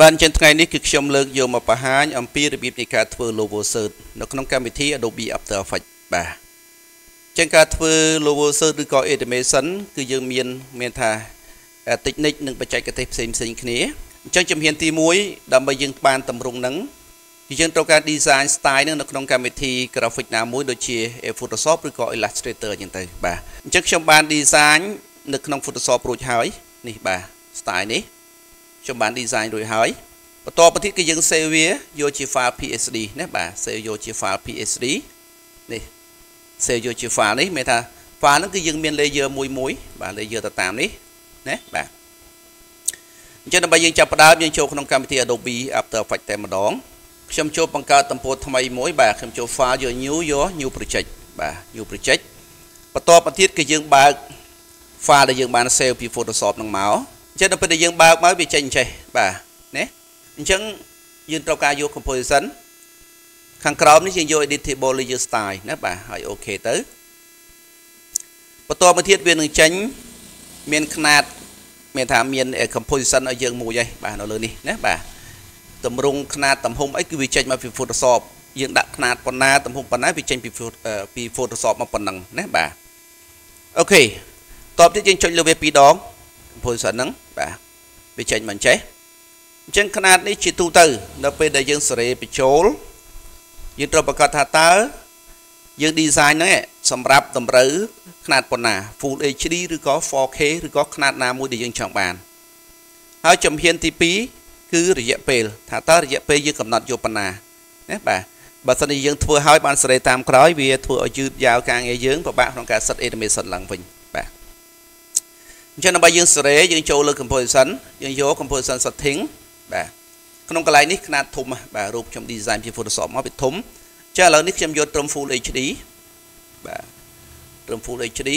បាទអញ្ចឹងថ្ងៃនេះគឺខ្ញុំលើកយកមកបង្ហាញអំពីរបៀបនៃការធ្វើ logo search នៅក្នុងកម្មវិធី Adobe After Effects បាទអញ្ចឹងការធ្វើ logo search ឬក៏ automation គឺយើងមានមានថា technique និងបច្ចេកទេសផ្សេងផ្សេងគ្នាអញ្ចឹងជំហានទី1ដើម្បីយើងបានតម្រង់នឹងគឺយើងត្រូវការ design style នឹងនៅក្នុងកម្មវិធី graphic ណាមួយដូចជា Photoshop ឬក៏ Illustrator អញ្ចឹងទៅបាទអញ្ចឹងខ្ញុំបាន design នៅក្នុង Photoshop រួចហើយនេះបាទ style នេះ ខ្ញុំបាន design រួចហើយបន្តមកទៀតគឺយើង save វាយកជា file PSD ណាបាទ save យកជា file PSD នេះ save យកជា file នេះមានថា file ហ្នឹងគឺយើងមាន layer មួយមួយបាទ layer ទៅតាមនេះណាបាទអញ្ចឹងដើម្បីយើងចាប់ផ្ដើមយើងចូលក្នុងកម្មវិធី Adobe After Effects តែម្ដងខ្ញុំចូលបង្កើតទំព័រថ្មីមួយបាទខ្ញុំចូល file យក new យក new project បាទ new project បន្តមកទៀតគឺយើងបើក file ដែលយើងបាន save ពី Photoshop ហ្នឹងមកអញ្ចឹងដល់ពេលដែលយើងបើកមកវាចេញអញ្ចេះបាទណាអញ្ចឹងយើងត្រូវការយក composition ខាងក្រោមនេះយើងយក editable layer style ណាបាទហើយអូខេទៅបន្តមកទៀតវានឹងចេញមានຂະຫນាតមានថាមាន composition ឲ្យយើងមួយឯងបាទនៅលើនេះណាបាទតម្រង់ຂະຫນាតទំហំអីគឺវាចេញមកពី Photoshop យើងដាក់ຂະຫນាតប៉ុណ្ណាទំហំប៉ុណ្ណាវាចេញពីពី Photoshop មកប៉ុណ្ណឹងណាបាទអូខេតបទៀតយើងចុចលើវាពីរដង composition ហ្នឹងបាទវាចេញមកចេះអញ្ចឹងຂະຫນាតនេះជាទូទៅនៅពេលដែលយើងសេរីបញ្ចូលយើងត្រូវប្រកាសថាតើយើង design ហ្នឹងសម្រាប់តម្រូវຂະຫນាតប៉ុណ្ណា Full HD ឬក៏ 4K ឬក៏ຂະຫນាតណាមួយដែលយើងចង់បានហើយជំហានទី2គឺរយៈពេលថាតើរយៈពេលយើងកំណត់យកប៉ុណ្ណាណាបាទបើសិនជាយើងធ្វើឲ្យបានសេរីតាមក្រោយវាធ្វើឲ្យយឺតយ៉ាវការងារយើងពិបាកក្នុងការ set animation ឡើងវិញបាទ អញ្ចឹងដើម្បីយើងសេរីយើងចូលលើ composition យើងយក composition setting បាទក្នុងកន្លែងនេះຂະຫນាតធំបាទរូបខ្ញុំ design ពី Photoshop មកវាធំចាឥឡូវនេះខ្ញុំយកត្រឹម Full HD បាទត្រឹម Full HD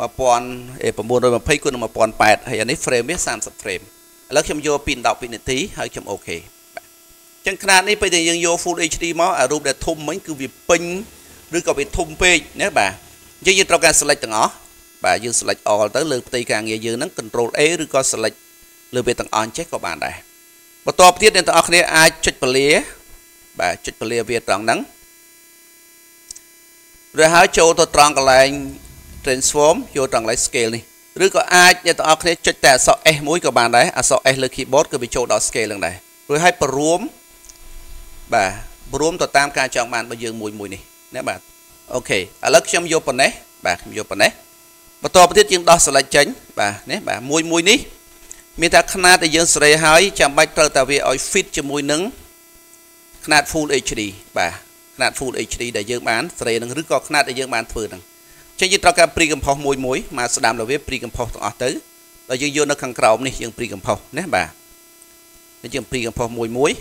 1920គុណនឹង1080ហើយអានេះ frame វា30 frame ឥឡូវខ្ញុំយកពី10វិនាទីហើយខ្ញុំអូខេបាទអញ្ចឹងຂະຫນាតនេះពេលដែលយើងយក Full HD មកអារូបដែលធំមិញគឺវាពេញឬក៏វាធំពេកណាបាទអញ្ចឹងយើងត្រូវការ select ទាំងអស់ បាទយើង select all ទៅលើផ្ទៃការងារយើងហ្នឹង control A ឬក៏ select លើវាទាំងអស់អញ្ចេះក៏បានដែរបន្ទាប់ទៀតអ្នកទាំងអស់គ្នាអាចចុចពលា បាទចុចពលាវាត្រង់ហ្នឹងរួចហើយចូលទៅត្រង់កន្លែង transform យកត្រង់កន្លែង scale នេះឬក៏អាចអ្នកទាំងអស់គ្នាចុចតែអក្សរ S មួយក៏បានដែរអក្សរ S លើ keyboard គឺវាចូលដល់ scale ហ្នឹងដែររួចហើយបរួមបាទបរួមទៅតាមការចង់បានរបស់យើងមួយមួយនេះណាបាទអូខេឥឡូវខ្ញុំយកប៉ុណ្ណេះបាទខ្ញុំយកប៉ុណ្ណេះ បន្តទៅទៀតយើងដោះ select ចេញបាទនេះបាទមួយមួយនេះមានថាຂະຫນាតដែលយើងសេរីហើយចាំបាច់ត្រូវតែវាឲ្យ fit ជាមួយនឹងຂະຫນាត Full HD បាទຂະຫນាត Full HD ដែលយើងបានសេរីនឹងឬក៏ຂະຫນាតដែលយើងបានធ្វើហ្នឹងចឹងយើងត្រូវការ pre compose មួយមួយមកស្ដាំលើវា pre compose ទាំងអស់ទៅដល់យើងយកនៅខាងក្រោមនេះយើង pre compose ណាបាទនេះយើង pre compose មួយមួយ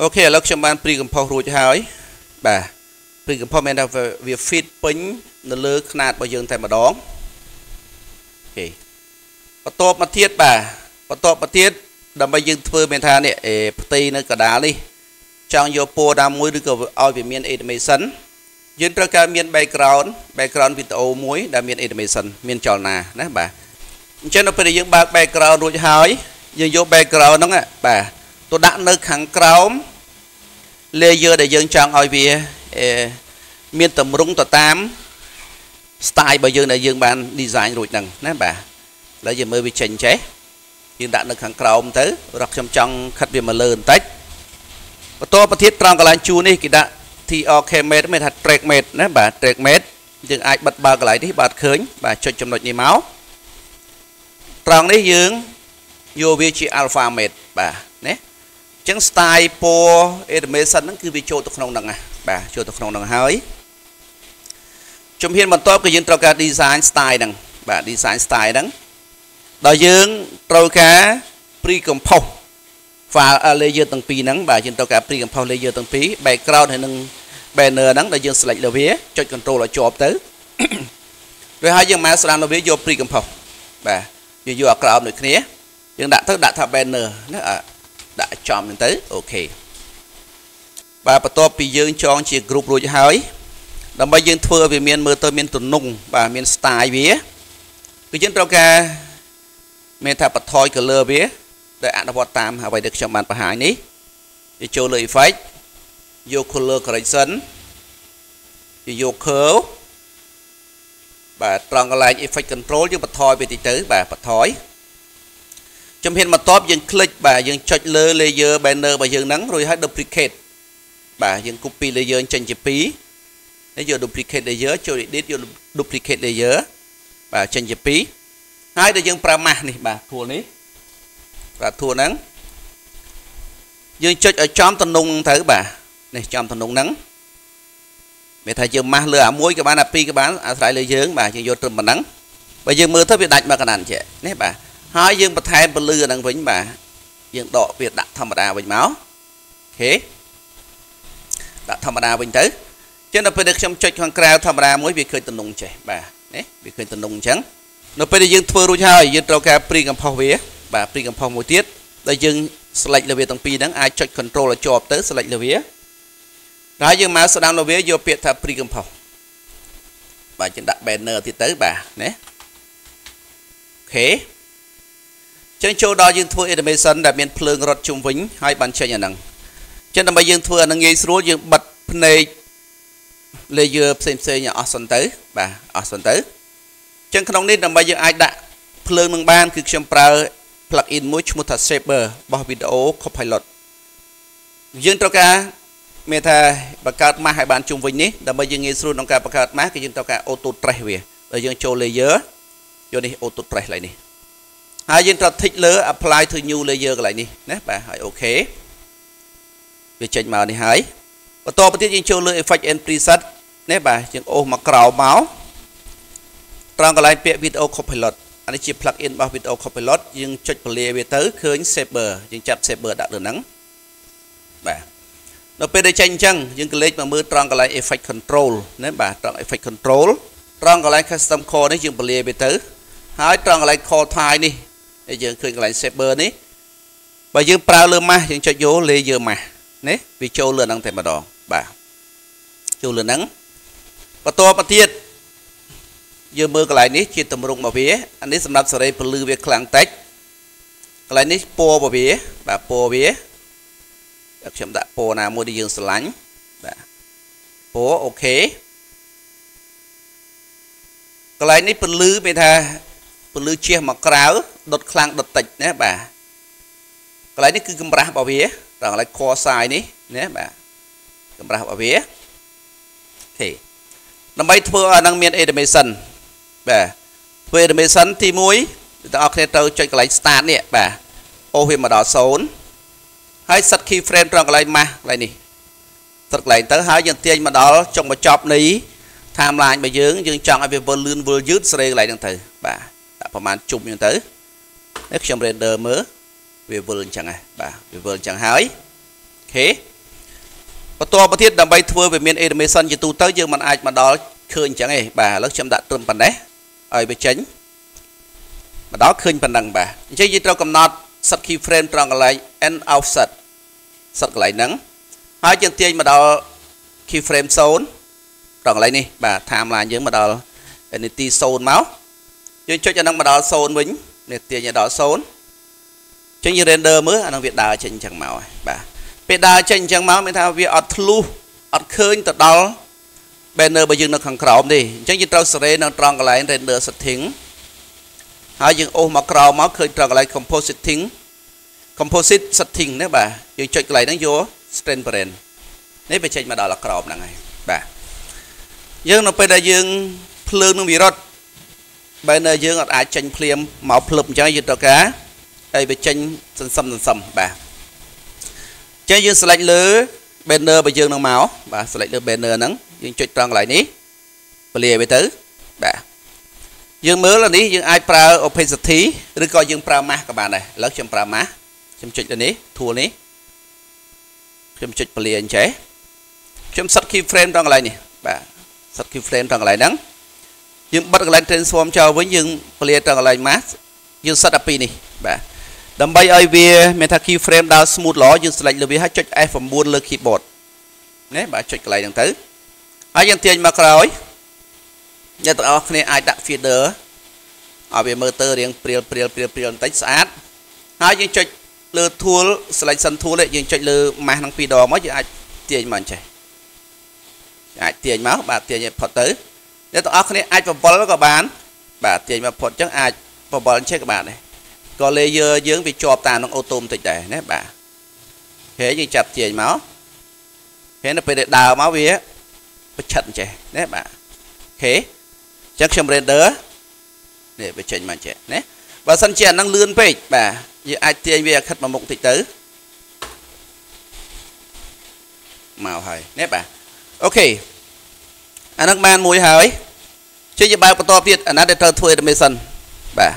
អូខេឥឡូវខ្ញុំបាន pre compose រួចហើយបាទ ពីកំផុសមានថាវា fit ពេញនៅលើຂណាតរបស់យើងតែម្ដងអូខេបន្ទាប់មកទៀតបាទបន្ទាប់មកទៀតដើម្បីយើងធ្វើមានថានេះផ្ទៃនៅកដាលនេះចង់យកពណ៌តាមមួយឬក៏ឲ្យវាមាន animation យើងត្រូវការមាន background background វីដេអូមួយដែលមាន animation មានចលនាណាបាទអញ្ចឹងដល់ពេលដែលយើងបើក background រួចហើយយើងយក background ហ្នឹងបាទទៅដាក់នៅខាងក្រោម layer ដែលយើងចង់ឲ្យវា មានតម្រង់ទៅតាម style របស់យើងដែលយើងបាន design រួចហ្នឹងណាបាទឥឡូវយើងមើលវាចេញចេះយើងដាក់នៅខាងក្រោមទៅរកខ្ញុំចង់ខិតវាមកលើបន្តិចបន្តប្រធានត្រង់កន្លែងជួរនេះគេដាក់ TRK mate មានថា track mate ណាបាទ track mate យើងអាចបិទបើកន្លែងនេះបាទឃើញបាទចុចចំណុចនេះមកត្រង់នេះយើងយកវាជា alpha mate បាទណាអញ្ចឹង style ពណ៌ animation ហ្នឹងគឺវាចូលទៅក្នុងហ្នឹងណាបាទចូលទៅក្នុងហ្នឹងហើយជំហានបន្ទាប់គឺយើងត្រូវការ design style ហ្នឹងបាទ design style ហ្នឹងដល់យើងត្រូវការ pre compose file layer ទាំងពីរហ្នឹងបាទយើងត្រូវការ pre compose layer ទាំងពីរ background ហើយនឹង banner ហ្នឹងដែលយើង select លើវាចុច control ឲ្យជាប់ទៅរួចហើយយើងមកស្ដាំលើវាយក pre compose បាទយើងយកអាក្រោមដូចគ្នាយើងដាក់ទៅដាក់ថា banner ណា ដាក់ចំហ្នឹងទៅអូខេបាទបន្ទាប់ពីយើងចងជា group រួចហើយដើម្បីយើងធ្វើឲ្យវាមានមើលទៅមានទំនងបាទមាន style វាគឺយើងត្រូវការមានថាបន្ថយ color វាដែលអនុវត្តតាមអ្វីដែលខ្ញុំបានបង្ហាញនេះវាចូលលើ effect យក color correction វាយក curve បាទត្រង់កន្លែង effect control យើងបន្ថយវាតិចទៅបាទបន្ថយ ជំហានបន្ទាប់យើងคลิกបាទយើងចុចលើ layer banner របស់យើងហ្នឹងរួចហើយ duplicate បាទយើង copy layer ចេញជា2ហើយយក duplicate layer ចូល edit យក duplicate layer បាទចេញជា2ហើយដែលយើងប្រើ mask នេះបាទ tool នេះបាទ tool ហ្នឹងយើងចុចឲ្យចំតំណុងទៅបាទនេះចំតំណុងហ្នឹងមានថាយើងម៉ាស់លើអាមួយក៏បានអាពីរក៏បានអាស្រ័យលើយើងបាទយើងយកត្រឹមប៉ុណ្ណឹងបើយើងមើលទៅវាដាច់មកកណ្ដាលចេះនេះបាទ ហើយយើងបន្ថែមពលឺអាហ្នឹងវិញបាទយើងដកវាដាក់ធម្មតាវិញមកអូខេដាក់ធម្មតាវិញទៅចឹងដល់ពេលដែលខ្ញុំចុចខាងក្រៅធម្មតាមួយវាឃើញតំណុងចេះបាទនេះវាឃើញតំណុងអញ្ចឹងនៅពេលដែលយើងធ្វើរួចហើយយើងត្រូវការព្រីកំផុសវាបាទព្រីកំផុសមួយទៀតដែលយើង select លើវាទាំងពីរហ្នឹងអាចចុច control ឲ្យជាប់ទៅ select លើវាហើយយើងមកស្ដាំលើវាយកពាក្យថា pre compose បាទយើងដាក់ banner ទៀតទៅបាទណាអូខេ ចឹងចូលដល់យើងធ្វើ animation ដែលមានភ្លើងរត់ជុំវិញហើយបានចេញអាហ្នឹងចឹងដើម្បីយើងធ្វើអាហ្នឹងងាយស្រួលយើងបិទភ្នែក layer ផ្សេងផ្សេងអស់សិនទៅបាទអស់សិនទៅចឹងក្នុងនេះដើម្បីយើងអាចដាក់ភ្លើងនឹងបានគឺខ្ញុំប្រើ plugin មួយឈ្មោះថា Saber របស់ Video Copilot យើងត្រូវការមានថាបង្កើតម៉ាស់ឲ្យបានជុំវិញនេះដើម្បីយើងងាយស្រួលក្នុងការបង្កើតម៉ាស់គឺយើងត្រូវការ auto trace វាដល់យើងចូល layer យកនេះ auto trace ឡើងនេះ ហើយយើងត្រូវ tick លើ apply to new layer កន្លែងនេះណាបាទហើយ OK វាចេញមកនេះហើយបន្តទៅទៀតយើងចូលលើ effect and preset នេះបាទយើងអូសមកក្រោមមកត្រង់កន្លែងពាក្យ video copilot អានេះជា plugin របស់ video copilot យើងចុចពលាវាទៅឃើញ saber យើងចាប់ saber ដាក់លើហ្នឹងបាទនៅពេលដែលចេញអញ្ចឹងយើងក៏លេខមកមើលត្រង់កន្លែង effect control ណាបាទត្រង់ effect control ត្រង់កន្លែង custom core នេះយើងពលាវាទៅហើយត្រង់កន្លែង core tie នេះ យើងឃើញកន្លែង saber នេះបើយើងប្រើលើ mask យើងចុចយក layer mask ណាវាចូលលើហ្នឹងតែម្ដងបាទចូលលើហ្នឹងបន្តមកទៀតយើងមើលកន្លែងនេះជាតម្រង់របស់វាអានេះសម្រាប់សេរីពលឺវាខ្លាំងតិចកន្លែងនេះពណ៌របស់វាបាទពណ៌វាខ្ញុំដាក់ពណ៌ណាមួយដែលយើងស្រឡាញ់បាទពណ៌អូខេកន្លែងនេះពលឺមានថាពលឺជះមកក្រៅ ដុតខ្លាំងដុតតិចណាបាទកន្លែងនេះគឺកម្រាស់របស់វាដល់កន្លែងខសាយនេះណាបាទកម្រាស់របស់វាអូខេដើម្បីធ្វើឲ្យនឹងមាន animation បាទធ្វើ animation ទី1ទាំងអស់គ្នាត្រូវចុចកន្លែង start នេះបាទអូសវាមកដល់0ហើយ set key frame ត្រង់កន្លែង mask កន្លែងនេះ set កន្លែងទៅហើយយើងទាញមកដល់ចុងបញ្ចប់នៃ timeline របស់យើងយើងចង់ឲ្យវាវិលលឿនវិលយឺតស្រីកន្លែងហ្នឹងទៅបាទដាក់ប្រហែលជុំហ្នឹងទៅ នេះខ្ញុំ render មើលវាវិលអញ្ចឹងហ៎បាទវាវិលអញ្ចឹងហើយអូខេបន្តមកទៀតដើម្បីធ្វើវាមាន animation ជាទូទៅយើងមិនអាចមកដល់ឃើញអញ្ចឹងទេបាទឥឡូវខ្ញុំដាក់ត្រឹមប៉ុណ្ណេះឲ្យវាចេញមកដល់ឃើញប៉ុណ្ណឹងបាទអញ្ចឹងយើងត្រូវកំណត់ set key frame ត្រង់កន្លែង end offset set កន្លែងហ្នឹងហើយយើងទាញមកដល់ key frame 0ត្រង់កន្លែងនេះបាទ timeline យើងមកដល់នីតិ0មកយើងចុចអាហ្នឹងមកដល់0វិញ នេះទាញឲ្យដល់0ចឹងយើង render មើលអាហ្នឹងវាដើរចេញអញ្ចឹងមកហើយបាទពេលដើរចេញអញ្ចឹងមកមានថាវាអត់ធ្លុះអត់ឃើញទៅដល់ banner របស់យើងនៅខាងក្រោមទេអញ្ចឹងយើងត្រូវសេរីនៅត្រង់កន្លែង render setting ហើយយើងអូសមកក្រោមមកឃើញត្រង់កន្លែង compositing composite setting ណាបាទយើងចុចកន្លែងហ្នឹងយក transparent នេះវាចេញមកដល់ក្រោមហ្នឹងហើយបាទយើងនៅពេលដែលយើងភ្លើងនឹងវារត់ banner យើងអត់អាចចេញភ្លាមមកភ្លឹបអញ្ចឹងយើងត្រូវការហើយវាចេញសន្សំសន្សំបាទចឹងយើង select លើ banner របស់យើងនឹងមកបាទ select លើ banner ហ្នឹងយើងចុចត្រង់កន្លែងនេះពលាវាទៅបាទយើងមើលនេះយើងអាចប្រើ opacity ឬក៏យើងប្រើ mask ក៏បានដែរឥឡូវខ្ញុំប្រើ mask ខ្ញុំចុចលើនេះ tool នេះខ្ញុំចុចពលាអញ្ចេះខ្ញុំ set key frame ត្រង់កន្លែងនេះបាទ set key frame ត្រង់កន្លែងហ្នឹង យើងបិទកន្លែង transform ចោលវិញយើងពលាត្រង់កន្លែង mask យើង set ដល់ពីនេះបាទដើម្បីឲ្យវាមានថា key frame ដើរ smooth ល្អយើង select លើវាហើយចុច F9 លើ keyboard ណាបាទចុចកន្លែងហ្នឹងទៅហើយយើងទាញមកក្រោយអ្នកទាំងអស់គ្នាអាចដាក់ feeder ឲ្យវាមើលទៅរៀងព្រាលព្រាលព្រាលព្រាលបន្តិចស្អាតហើយយើងចុចលើ tool selection tool នេះយើងចុចលើម៉ាស់ហ្នឹងពីរដងមកយើងអាចទាញមកចេះអាចទាញមកបាទទាញឲ្យផុតទៅ អ្នកទាំងអស់គ្នាអាចបវល់ក៏បាន បាទទាញមកផុតអញ្ចឹងអាចបវល់ចេះក៏បានដែរក៏ layer យើងវាជាប់តាមនឹងអូតូបន្តិចដែរណាបាទហេយើងចាប់ទាញមកហេនៅពេលដែលដើរមកវាប្រឆិតចេះណាបាទអូខេអញ្ចឹងខ្ញុំ render នេះវាចេញមកចេះណាបើសិនជាអានឹងលឿនពេកបាទយើងអាចទាញវាខិតមកមុខតិចទៅមកហើយនេះបាទអូខេ អានឹងបានមួយហើយជិះយើងបើកបន្តទៀតអាណាដែលត្រូវធ្វើ animation បាទ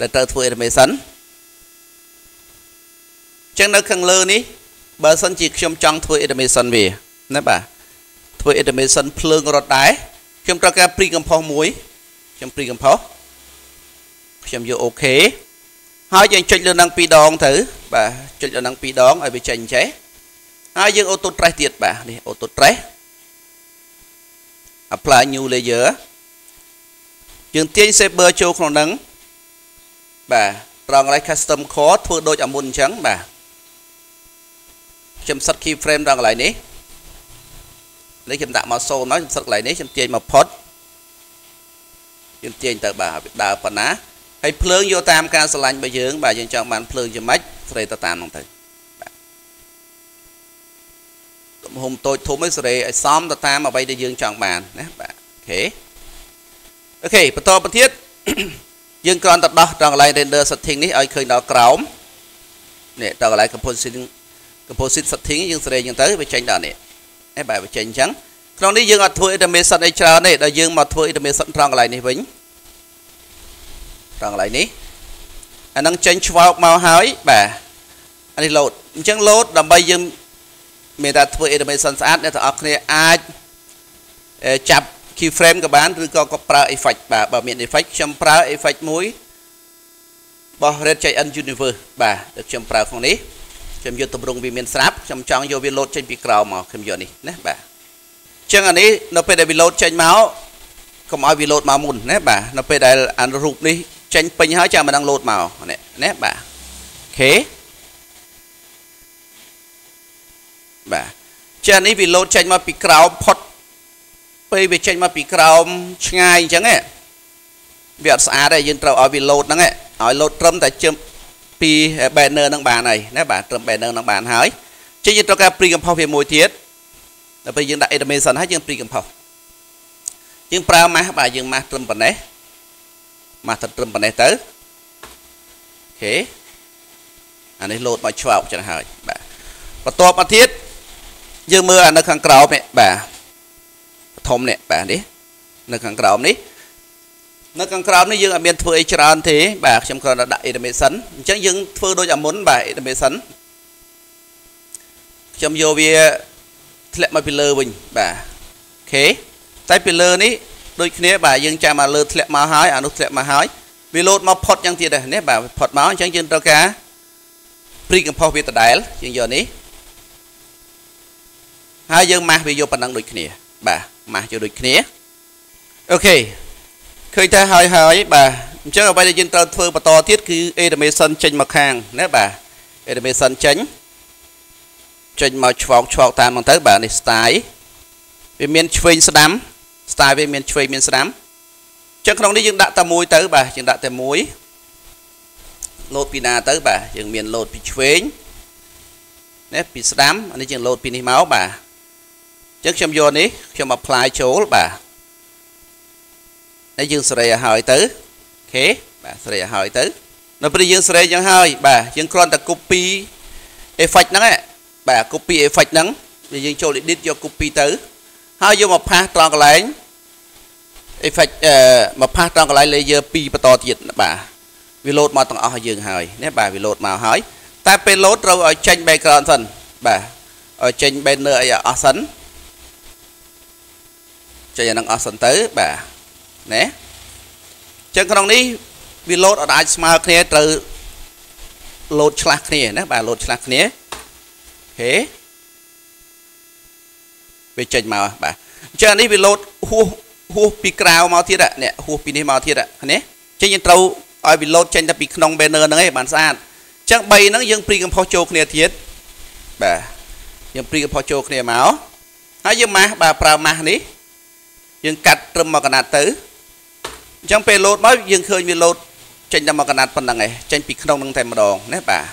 ដែលត្រូវធ្វើ animation ចឹងនៅខាងលើនេះបើសិនជាខ្ញុំចង់ធ្វើ animation វាណាបាទធ្វើ animation ភ្លើងរត់ដែរខ្ញុំត្រូវការ pre compose មួយខ្ញុំ pre compose ខ្ញុំយកអូខេហើយយើងចុចលើនឹង2ដងទៅបាទចុចលើនឹង2ដងឲ្យវាចេញចេះហើយយើងអូតូត្រេសទៀតបាទនេះអូតូត្រេស apply new layer យើងទាញ saber ចូលក្នុងនឹងបាទត្រង់កន្លែង custom core ធ្វើដូចអាមុនអញ្ចឹងបាទខ្ញុំសិត key frame ដល់កន្លែងនេះនេះខ្ញុំដាក់មក0មកខ្ញុំសិតកន្លែងនេះខ្ញុំទាញមកផុតខ្ញុំទាញទៅបាទដើរប៉ុណ្ណាហើយភ្លើងយកតាមការស្រឡាញ់របស់យើងបាទយើងចង់បានភ្លើងយ៉ាងម៉េចសេរីទៅតាមនោះទៅបាទ ទំហំតូចធំឯសេរីឲ្យសមទៅតាមអ្វីដែលយើងចង់បានណាបាទអូខេអូខេបន្តទៅទៀតយើងគ្រាន់តែដោះដល់កន្លែង render setting នេះឲ្យឃើញដល់ក្រោមនេះដល់កន្លែង compositing composite setting យើងសេរីយ៉ាងទៅវាចេញដល់នេះឯបែបវាចេញអញ្ចឹងក្នុងនេះយើងអត់ធ្វើ animation អីច្រើនទេដល់យើងមកធ្វើ animation ត្រង់កន្លែងនេះវិញត្រង់កន្លែងនេះអានឹងចេញឆ្វោកមកហើយបាទអានេះ load អញ្ចឹង load ដើម្បីយើង មានតែធ្វើ animation ស្អាតអ្នកទាំងអស់គ្នាអាចចាប់ key frame ក៏បានឬក៏ក៏ប្រើ effect បាទបើមាន effect ខ្ញុំប្រើ effect មួយរបស់ Red Giant Universe បាទដែលខ្ញុំប្រើក្នុងនេះខ្ញុំយកតម្រងវាមានស្រាប់ខ្ញុំចង់យកវា load ចេញពីក្រោមមកខ្ញុំយកនេះណាបាទអញ្ចឹងអានេះនៅពេលដែលវា load ចេញមកកុំឲ្យវា load មកមុនណាបាទនៅពេលដែលអារូបនេះចេញពេញហើយចាំមិនដឹង load មកនេះណាបាទអូខេ បាទចានេះវា load ចេញមកពីក្រោមផុតពេលវាចេញមកពីក្រោមឆ្ងាយអញ្ចឹងវាអត់ស្អាតទេយើងត្រូវឲ្យវា load ហ្នឹងឲ្យ load ត្រឹមតែជឹមពី banner ហ្នឹងបានហើយណាបាទត្រឹម banner ហ្នឹងបានហើយជាយើងត្រូវការ pre compose វាមួយទៀតដល់ពេលយើងដាក់ animation ហើយយើង pre compose យើងប្រើម៉ាស់បាទយើងម៉ាស់ត្រឹមប៉ុណ្ណេះម៉ាស់ត្រឹមប៉ុណ្ណេះទៅអូខេអានេះ load មកឆ្វោកចឹងហើយបាទបន្ទាប់មកទៀត យើងមើលអានៅខាងក្រោមនេះបាទធំនេះបាទនេះនៅខាងក្រោមនេះនៅខាងក្រោមនេះយើងអត់មានធ្វើអីច្រើនទេបាទខ្ញុំគ្រាន់តែដាក់ animation អញ្ចឹងយើងធ្វើដូចអាមុនបាទ animation ខ្ញុំយកវាធ្លាក់មកពីលើវិញបាទអូខេតែពីលើនេះដូចគ្នាបាទយើងចាំមកលើធ្លាក់មកហើយអានោះធ្លាក់មកហើយវាលោតមកផុតយ៉ាងទៀតដែរនេះបាទផុតមកអញ្ចឹងយើងត្រូវការ pre compose វាដដែលយើងយកនេះ ហើយយើងម៉ាស់វាយកប៉ុណ្ណឹងដូចគ្នា បាទម៉ាស់យកដូចគ្នាអូខេឃើញតែហើយហើយបាទអញ្ចឹងអ្វីដែលយើងត្រូវធ្វើបន្តទៀតគឺ animation ចេញមកខាងណាបាទ animation ចេញចេញមកឆ្វោកឆ្វោកតាមហ្នឹងទៅបាទនេះ style វាមានឆ្វេងស្ដាំ style វាមានឆ្វេងមានស្ដាំអញ្ចឹងក្នុងនេះយើងដាក់តែមួយទៅបាទយើងដាក់តែមួយ load ពីណាទៅបាទយើងមាន load ពីឆ្វេងណាពីស្ដាំអានេះយើង load ពីនេះមកបាទអញ្ចឹងខ្ញុំយកនេះខ្ញុំ apply ចូលបាទហើយយើងសេរីឲ្យហើយទៅអូខេបាទសេរីឲ្យហើយទៅនៅពេលយើងសេរីយ៉ាងហើយបាទយើងគ្រាន់តែ copy effect ហ្នឹងបាទ copy effect ហ្នឹងយើងចូល edit យក copy ទៅហើយយកមកផាសត្រង់កន្លែង effect អឺមកផាសត្រង់កន្លែង layer 2បន្តទៀតបាទវា load មកទាំងអស់ឲ្យយើងហើយណាបាទវា load មកហើយតែពេល load ត្រូវឲ្យចេញ background សិនបាទឲ្យចេញ banner អីអស់សិន ចេញអានឹងអស់សិនទៅបាទណាចឹងក្នុងនេះវា load អត់អាចស្មើគ្នាត្រូវ load ឆ្លាស់គ្នាណាបាទ load ឆ្លាស់គ្នាអូខេវាចេញមកបាទអញ្ចឹងនេះវា load ហួសហួសពីក្រៅមកទៀតនេះហួសពីនេះមកទៀតនេះចឹងយើងត្រូវឲ្យវា load ចេញទៅពីក្នុង banner ហ្នឹងឯងបានស្អាតអញ្ចឹង3ហ្នឹងយើង pre compose ចូលគ្នាទៀតបាទយើង pre compose ចូលគ្នាមកហើយយើងម៉ាស់បាទប្រើម៉ាស់នេះ យើងកាត់ត្រឹមមកកណាត់ទៅអញ្ចឹងពេល load មកយើងឃើញវា load ចេញតែមកកណាត់ប៉ុណ្្នឹងឯងចេញពីក្នុងហ្នឹងតែម្ដងណាបាទ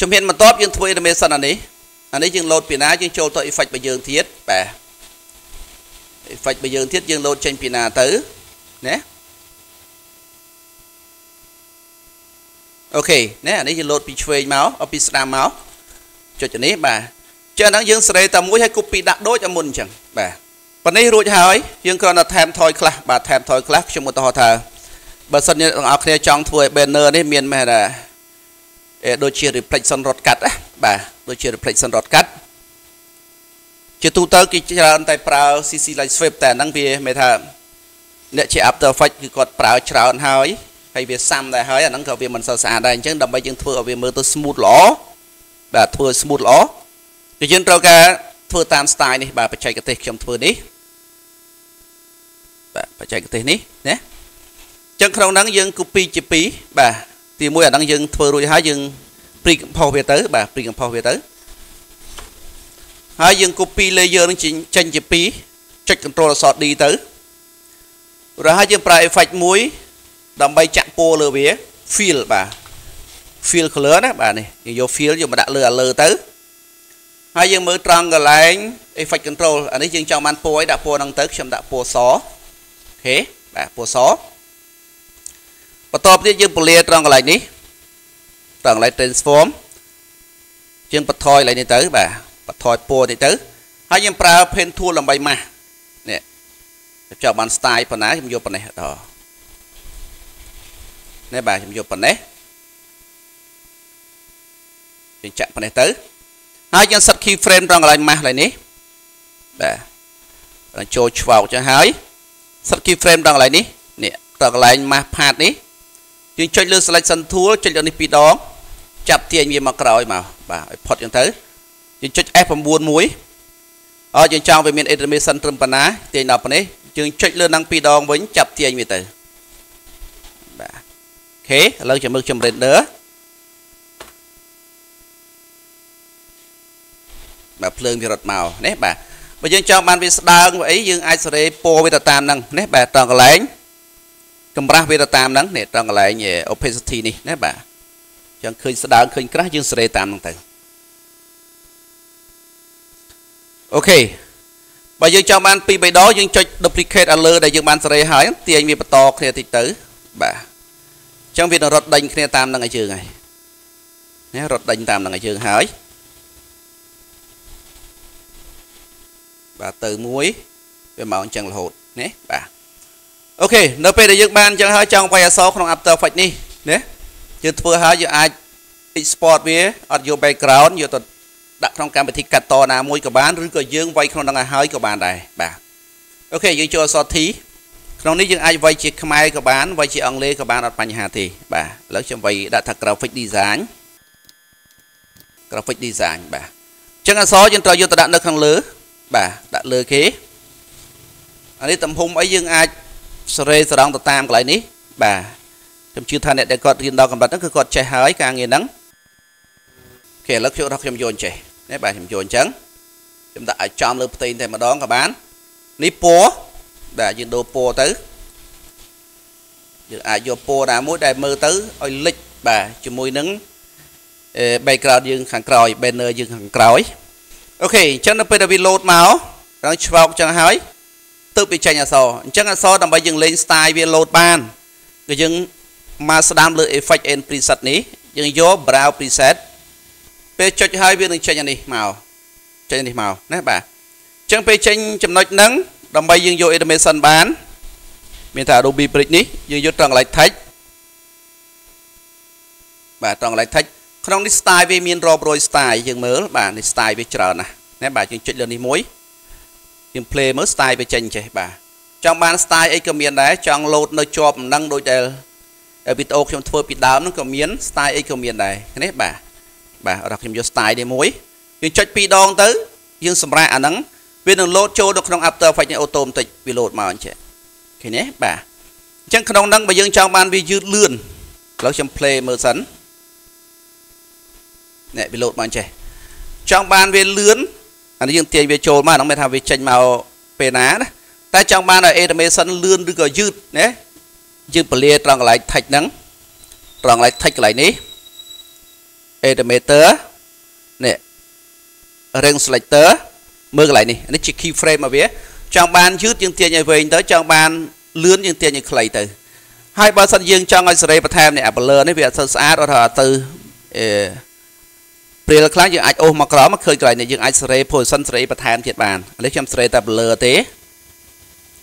ជំហានបន្ទាប់យើងធ្វើ animation អានេះអានេះយើង load ពីណាយើងចូលទៅ effect របស់យើងទៀតបាទ effect របស់យើងទៀតយើង load ចេញពីណាទៅណាអូខេណាអានេះយើង load ពីឆ្វេងមកអពីស្ដាំមកចុចនេះបាទចឹងហ្នឹងយើងសេរីតែមួយហើយ copy ដាក់ដូចឲ្យមុនអញ្ចឹងបាទ ប៉ុណ្នេះរួចហើយយើងគ្រាន់តែថែមថយខ្លះបាទថែមថយខ្លះខ្ញុំឧទាហរណ៍ថាបើសិនអ្នកទាំងអស់គ្នាចង់ធ្វើឲ្យ banner នេះមានមែនថាអេដូចជា reflection រត់កាត់ណាបាទដូចជា reflection រត់កាត់ជាទូទៅគេច្រើនតែប្រើ CC Light Sweep តែហ្នឹងវាមានថាអ្នកជា After Effects គឺគាត់ប្រើច្រើនហើយហើយវាសាំដែរហើយអាហ្នឹងក៏វាមិនសូវស្អាតដែរអញ្ចឹងដើម្បីយើងធ្វើឲ្យវាមើលទៅ smooth ល្អបាទធ្វើ smooth ល្អគឺយើងត្រូវការ ធ្វើតាម style នេះបាទបច្ចេកទេសខ្ញុំធ្វើនេះបាទបច្ចេកទេសនេះណាអញ្ចឹងក្នុងហ្នឹងយើង copy ជា2បាទទី1អាហ្នឹងយើងធ្វើរួចហើយយើង pre compose វាទៅបាទ pre compose វាទៅហើយយើង copy layer នឹងចេញជា2ចុច control អក្សរ D ទៅរហូតយើងប្រើ effect មួយដើម្បីចាក់ពណ៌លើវា fill បាទ fill color ណាបាទនេះយើងយក fill យកមកដាក់លើអាលើទៅ ហើយយើងមើលត្រង់កន្លែង effect control អានេះយើងចង់បានពណ៌ឲ្យដាក់ពណ៌ហ្នឹងទៅខ្ញុំដាក់ពណ៌សអូខេបាទពណ៌សបន្ទាប់ទៀតយើងពលាត្រង់កន្លែងនេះត្រង់កន្លែង transform យើងបន្ថយកន្លែងនេះទៅបាទបន្ថយពណ៌នេះទៅហើយយើងប្រើ pen tool ដើម្បីម៉ាស់នេះចាប់បាន style ប៉ុណ្ណាខ្ញុំយកប៉ុណ្ណេះដល់នេះបាទខ្ញុំយកប៉ុណ្ណេះយើងចាក់ប៉ុណ្ណេះទៅ ហើយយើងសិត key frame ត្រង់កន្លែងម៉ាស់កន្លែងនេះបាទចូលឆ្វោកចឹងហើយសិត key frame ត្រង់កន្លែងនេះនេះត្រង់កន្លែងម៉ាស់ pad នេះយើងចុចលើ selection tool ចុចលើនេះពីរដងចាប់ទាញវាមកក្រោយមកបាទឲ្យផុតចឹងទៅយើងចុច F9 មួយអត់យើងចង់វាមាន animation ត្រឹមប៉ុណ្ណាទាញដល់ប៉ុណ្នេះយើងចុចលើនឹងពីរដងវិញចាប់ទាញវាទៅបាទអូខេឥឡូវចាំមើលខ្ញុំ render បាទភ្លើងវារត់មកនេះបាទបើយើងចង់បានវាស្ដើងអីយើងអាចសេរីពណ៌វាទៅតាមហ្នឹងនេះបាទត្រង់កន្លែងកម្រាស់វាទៅតាមហ្នឹងនេះត្រង់កន្លែង opacity នេះណាបាទចឹងឃើញស្ដើងឃើញក្រាស់យើងសេរីតាមហ្នឹងទៅអូខេបើយើងចង់បាន2 3ដងយើងចុច duplicate ឲ្យលើដែលយើងបានសេរីហើយទាញវាបន្តគ្នាតិចទៅបាទអញ្ចឹងវានឹងរត់ដេញគ្នាតាមនឹងឲ្យយើងហើយណារត់ដេញតាមនឹងឲ្យយើងហើយ បាទទៅមួយវាមកអញ្ចឹងរហូតណាបាទអូខេនៅពេលដែលយើងបានអញ្ចឹងហើយចង់វាយអក្សរក្នុង After Effects នេះណាយើងធ្វើហើយយើងអាច export វាអត់យក background យកទៅដាក់ក្នុងកម្មវិធីកាត់តណាមួយក៏បានឬក៏យើងវាយក្នុងនឹងឲ្យហើយក៏បានដែរបាទអូខេយើងចូលអក្សរ T ក្នុងនេះយើងអាចវាយជាខ្មែរក៏បានវាយជាអង់គ្លេសក៏បានអត់បញ្ហាទេបាទឥឡូវខ្ញុំវាយដាក់ថា graphic design graphic design បាទអញ្ចឹងអក្សរយើងត្រូវយកទៅដាក់នៅខាងលើ បាទដាក់លើគេអានេះទំហំអីយើងអាចសរេសរងទៅតាមកន្លែងនេះបាទខ្ញុំជឿថាអ្នកដែលគាត់រៀនដល់កម្រិតហ្នឹងគឺគាត់ចេះហើយការងារហ្នឹងអូខេឥឡូវខ្ញុំរកខ្ញុំយកចេះនេះបាទខ្ញុំយកអញ្ចឹងខ្ញុំដាក់ឲ្យចំលើផ្ទៃតែម្ដងក៏បាននេះពណ៌បាទយើងដូរពណ៌ទៅយើងអាចយកពណ៌ណាមួយដែលមើលទៅឲ្យលិចបាទជាមួយនឹង background យើងខាងក្រោយ banner យើងខាងក្រោយ អូខេអញ្ចឹងនៅពេលដែលវា load មកដល់ឆ្វោកអញ្ចឹងហើយទើបវាចេញអក្សរអញ្ចឹងអក្សរដើម្បីយើងលេង style វា load បានគឺយើងមកស្ដាមលើ effect and preset នេះយើងយក browse preset ពេលចុចហើយវានឹងចេញអានេះមកចេញនេះមកណាបាទអញ្ចឹងពេលចេញចំណុចហ្នឹងដើម្បីយើងយក animation បាន មានថា Adobe Bridge នេះយើងយកត្រង់កន្លែង text បាទត្រង់កន្លែង text ក្នុងនេះ style វាមានរាប់រយ style យើងមើលបាទនេះ style វាច្រើនណាស់ណាបាទយើងចុចលើនេះមួយយើង play មើល style វាចេញចេះបាទចង់បាន style អីក៏មានដែរចង់ load នៅជាប់នឹងដូចដែលវីដេអូខ្ញុំធ្វើពីដើមហ្នឹងក៏មាន style អីក៏មានដែរនេះបាទបាទរកខ្ញុំយក style នេះមួយយើងចុចពីរដងទៅយើងសម្រាប់អាហ្នឹងវានឹង load ចូលនៅក្នុង After Effects នេះអូតូម៉ាទិកវា load មកអញ្ចឹងឃើញទេបាទអអញ្ចឹងក្នុងហ្នឹងបើយើងចង់បានវាយឺតលឿនឥឡូវខ្ញុំ play មើលសិន នេះវាលោតមកចេះចង់បានវាលឿនអានេះយើងទាញវាចូលមកហ្នឹងមិនថាវាចេញមកពេលណាណាតែចង់បានឲ្យ automation លឿនឬក៏យឺតណាយឺតពលាត្រង់កន្លែង text ហ្នឹងត្រង់កន្លែង text កន្លែងនេះ automator នេះ ring selector មើលកន្លែងនេះនេះជា key frame របស់វាចង់បានយឺតយើងទាញឲ្យវែងទៅចង់បានលឿនយើងទាញឲ្យខ្លីទៅហើយបើសិនយើងចង់ឲ្យសេរីបន្ថែមនេះអា blur នេះវាអត់សូវស្អាតអត់ថាទៅអឺ ព្រាលខ្លាំងយើងអាចអូសមកក្រោមមកឃើញកន្លែងនេះយើងអាចសេរី position សេរីបន្ថែមទៀតបានឥឡូវខ្ញុំសេរីតែ blur ទេ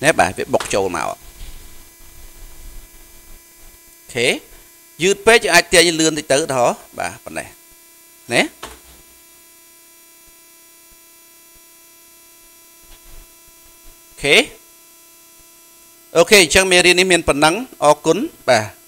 ណែបាទវាបុកចូលមក OK យឺតពេកយើងអាចទាញលឿនតិចទៅដល់បាទប៉ុណ្ណេះណា OK OK អញ្ចឹងមេរៀននេះមានប៉ុណ្ណឹងអរគុណបាទ